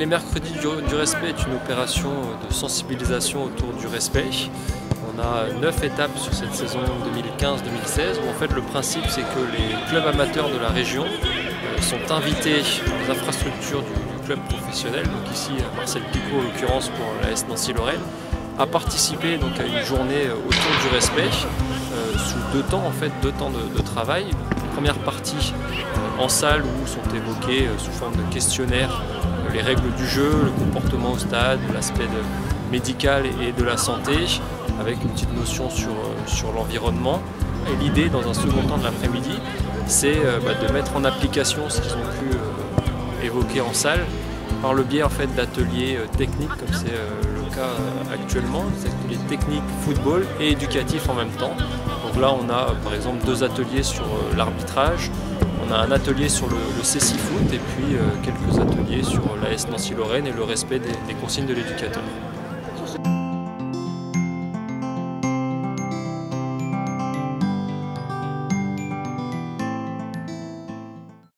Les mercredis du, respect est une opération de sensibilisation autour du respect. On a neuf étapes sur cette saison 2015-2016 où en fait le principe c'est que les clubs amateurs de la région euh, sont invités aux infrastructures du club professionnel, donc ici Marcel Picot en l'occurrence pour la S Nancy-Lorraine, à participer donc à une journée autour du respect euh, sous deux temps en fait, deux temps de, travail. première partie euh, en salle où sont évoquées sous forme de questionnaires les règles du jeu, le comportement au stade, l'aspect médical et de la santé, avec une petite notion sur, euh, sur l'environnement. Et l'idée, dans un second temps de l'après-midi, c'est euh, bah, de mettre en application ce qu'ils ont pu euh, évoquer en salle, par le biais d'ateliers techniques, comme c'est le cas actuellement, des ateliers techniques, football et éducatifs en même temps. Donc là, on a par exemple deux ateliers sur l'arbitrage, on a un atelier sur le, le Foot et puis quelques ateliers sur l'AS Nancy-Lorraine et le respect des consignes de l'éducateur.